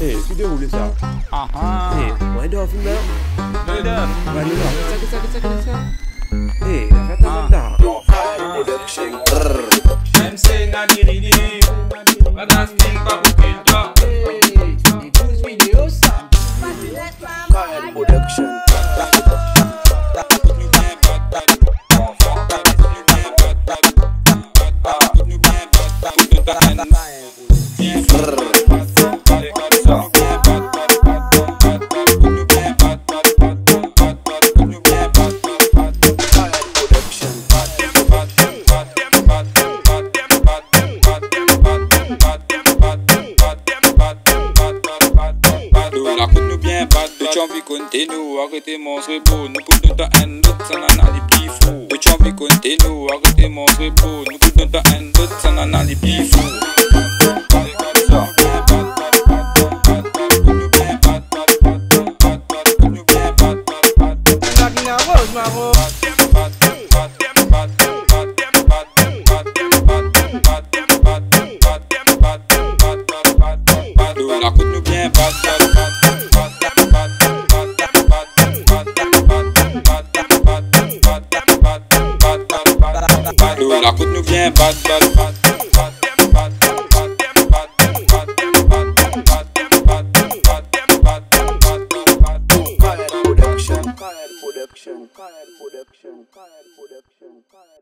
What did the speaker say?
Eh, video boleh sah. Aha. Eh, mana dah film dah? Mana dah? Mana dah? Cakap, cakap, cakap, cakap. Eh, dah kata mana dah? Même c'est Nadiridi, Bagas King Babuki Drop. Hey, écoute vidéo ça. Kyle Production. Champi comptez nous, arrêtez monstre beau, nous pour nous un autre, ça n'en a les fous. Comptez nous, arrêtez beau, nous ça n'en a les fous. Yo, la koute nou vyen bat, bat, bat Production, Colin Production, Colin Production, Colin Production, Colin